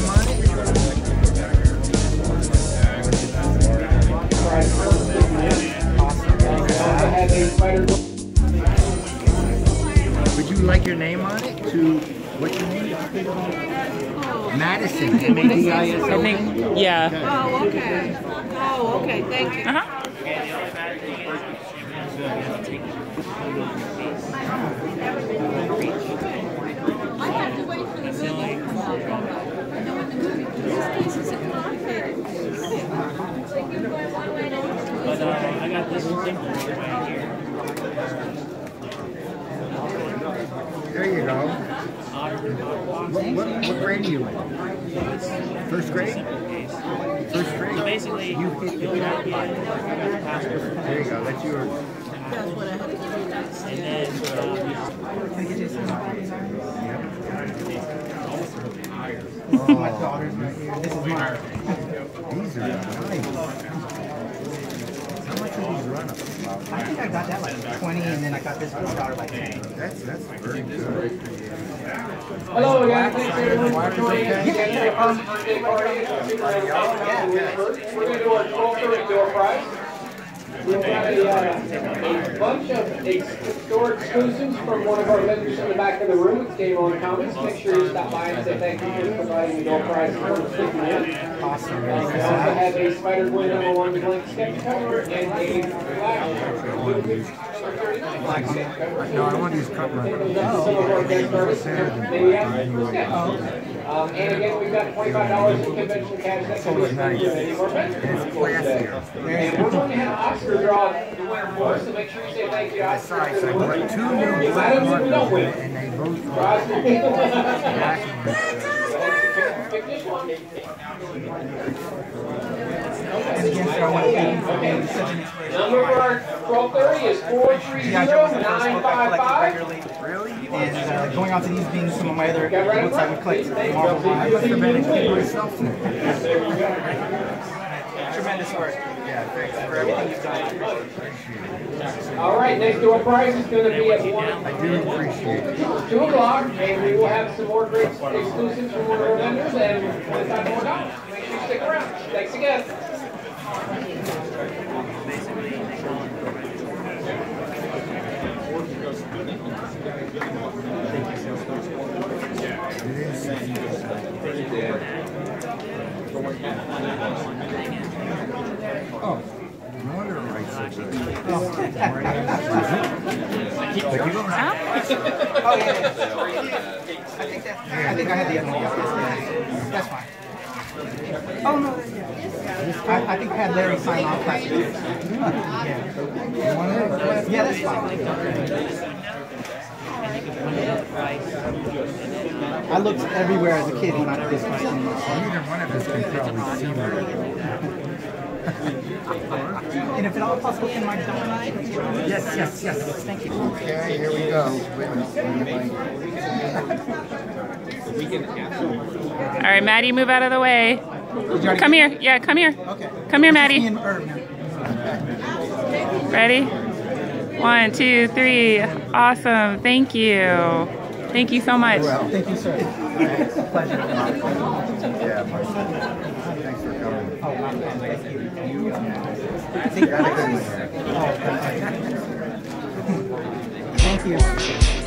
name on it? Would you like your name on it to, what's your name? Madison, M-A-D-I-S-O-N? I think, yeah. Oh, okay. Oh, okay, thank you. Uh-huh. There you go. What, what, what grade are you in? First grade? First grade? So basically, You hit the you'll jackpot. get a passport, There you go. That's yours. That's what I have to do. and then uh, Oh, My daughter's right here. This is mine. these are nice. How much are these run up? I think I got that like 20 and then I got this for my daughter like 10. That's that's very good. Hello again, thanks everyone for joining us again for the first birthday party. We're gonna do our twelve thirty door prize. We've got a, uh, a bunch of ex- store exclusives from one of our vendors in the back of the room, it's Game On Comics. Make sure you stop by and say thank you for providing the door prize for sticking in. Awesome. We also have a Spider-Gwen number one blank sketch cover and a Flash. No, I want these cut run. Some of our guest um, and again, we've got $25 in convention cash. So. And we're going to have Oscar draw the winner for us, so make sure you say thank you, Oscar. Besides, I put two new black and they both black Pick this one. Number for our 1230 is 430955 is uh, going on to these being some of my other books I would collect. Marvel, I Tremendous work. Yeah, thanks for everything you've done. All right, next door prize is going to be at 1. I do appreciate it. 2 o'clock, and we will have some more great exclusives from one of our vendors, and Oh, Oh, yeah. I think that, I think I had the other one. That's fine. Oh, no. I, I think I had Larry sign off last year. Yeah. That's fine. I looked everywhere as a kid I did this question. neither one of us probably see And if at all possible, can my daughter? Yes, yes, yes. Thank you. Okay, here we go. Wait a minute. All right, Maddie, move out of the way. Come here. Yeah, come here. Okay. Come here, Maddie. and Herb now. Ready? One, two, three. Awesome. Thank you. Thank you so much. Well, Thank you, sir. Pleasure. Yeah, my, thanks for coming. Oh, Thank you.